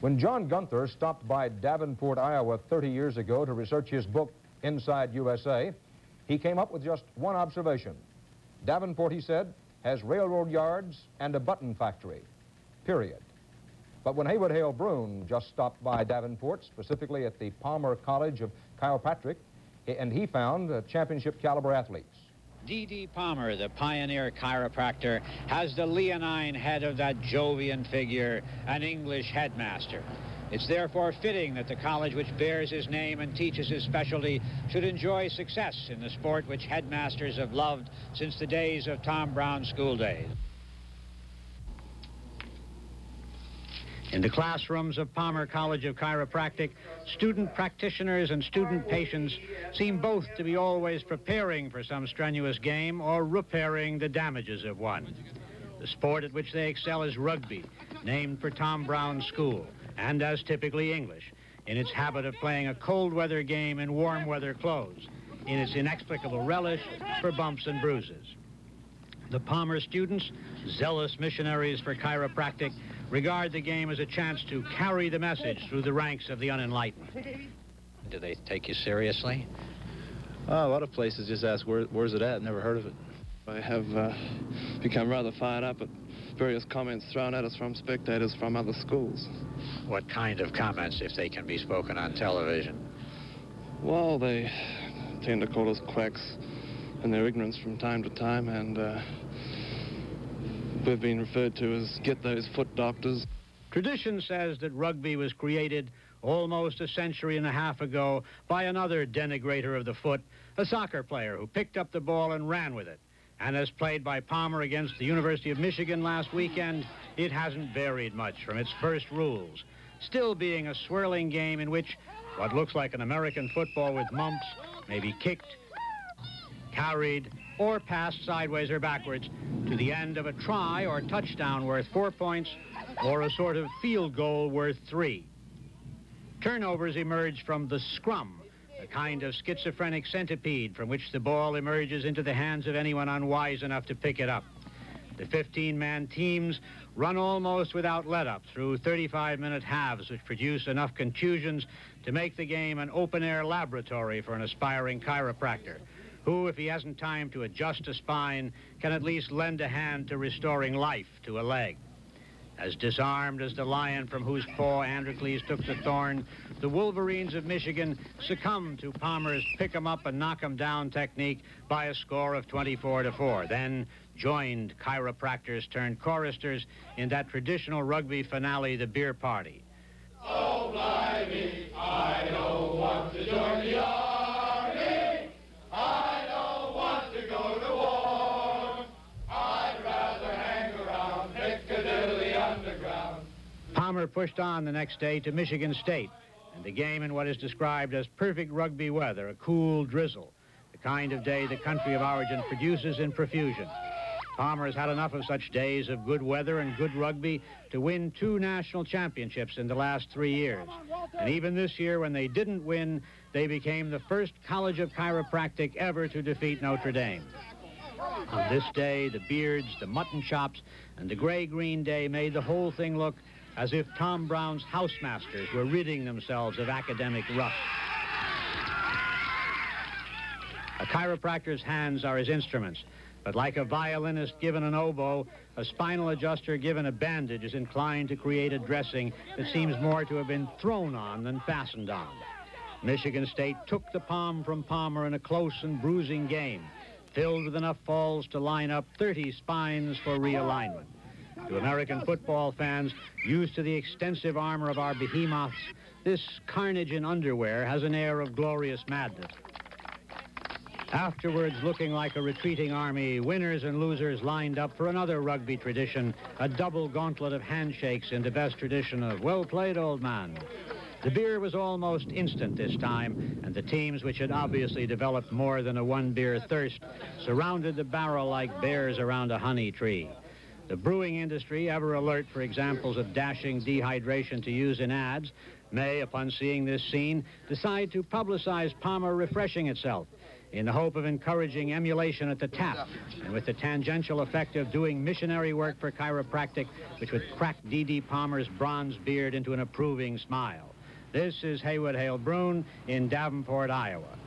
When John Gunther stopped by Davenport, Iowa 30 years ago to research his book, Inside USA, he came up with just one observation. Davenport, he said, has railroad yards and a button factory, period. But when Heywood Hale Broun just stopped by Davenport, specifically at the Palmer College of Chiropractic, and he found championship caliber athletes. D.D. Palmer, the pioneer chiropractor, has the leonine head of that Jovian figure, an English headmaster. It's therefore fitting that the college which bears his name and teaches his specialty should enjoy success in the sport which headmasters have loved since the days of Tom Brown's school days. In the classrooms of Palmer College of Chiropractic, student practitioners and student patients seem both to be always preparing for some strenuous game or repairing the damages of one. The sport at which they excel is rugby, named for Tom Brown's school, and as typically English, in its habit of playing a cold weather game in warm weather clothes, in its inexplicable relish for bumps and bruises. The Palmer students, zealous missionaries for chiropractic, regard the game as a chance to carry the message through the ranks of the unenlightened. Do they take you seriously? Uh, a lot of places just ask, Where, where's it at? Never heard of it. I have uh, become rather fired up at various comments thrown at us from spectators from other schools. What kind of comments, if they can be spoken on television? Well, they tend to call us quacks and their ignorance from time to time, and uh, we've been referred to as get those foot doctors. Tradition says that rugby was created almost a century and a half ago by another denigrator of the foot, a soccer player who picked up the ball and ran with it. And as played by Palmer against the University of Michigan last weekend, it hasn't varied much from its first rules, still being a swirling game in which what looks like an American football with mumps may be kicked, carried, or passed sideways or backwards to the end of a try or touchdown worth four points or a sort of field goal worth three. Turnovers emerge from the scrum, a kind of schizophrenic centipede from which the ball emerges into the hands of anyone unwise enough to pick it up. The 15-man teams run almost without let-up through 35-minute halves, which produce enough contusions to make the game an open-air laboratory for an aspiring chiropractor who, if he hasn't time to adjust a spine, can at least lend a hand to restoring life to a leg. As disarmed as the lion from whose paw Androcles took the thorn, the Wolverines of Michigan succumbed to Palmer's pick 'em up and knock 'em down technique by a score of 24 to 4. Then joined chiropractors turned choristers in that traditional rugby finale, the beer party. Oh, blimey, I don't want to Palmer pushed on the next day to Michigan State, and the game in what is described as perfect rugby weather, a cool drizzle, the kind of day the country of origin produces in profusion. Palmer has had enough of such days of good weather and good rugby to win two national championships in the last three years. And even this year, when they didn't win, they became the first College of Chiropractic ever to defeat Notre Dame. On this day, the beards, the mutton chops, and the gray-green day made the whole thing look as if Tom Brown's housemasters were ridding themselves of academic rust. A chiropractor's hands are his instruments, but like a violinist given an oboe, a spinal adjuster given a bandage is inclined to create a dressing that seems more to have been thrown on than fastened on. Michigan State took the palm from Palmer in a close and bruising game, filled with enough falls to line up 30 spines for realignment. To American football fans used to the extensive armor of our behemoths, this carnage in underwear has an air of glorious madness. Afterwards, looking like a retreating army, winners and losers lined up for another rugby tradition, a double gauntlet of handshakes in the best tradition of well played, old man. The beer was almost instant this time, and the teams which had obviously developed more than a one-beer thirst surrounded the barrel like bears around a honey tree. The brewing industry, ever alert for examples of dashing dehydration to use in ads, may, upon seeing this scene, decide to publicize Palmer refreshing itself in the hope of encouraging emulation at the tap and with the tangential effect of doing missionary work for chiropractic, which would crack D.D. Palmer's bronze beard into an approving smile. This is Heywood Hale Broun in Davenport, Iowa.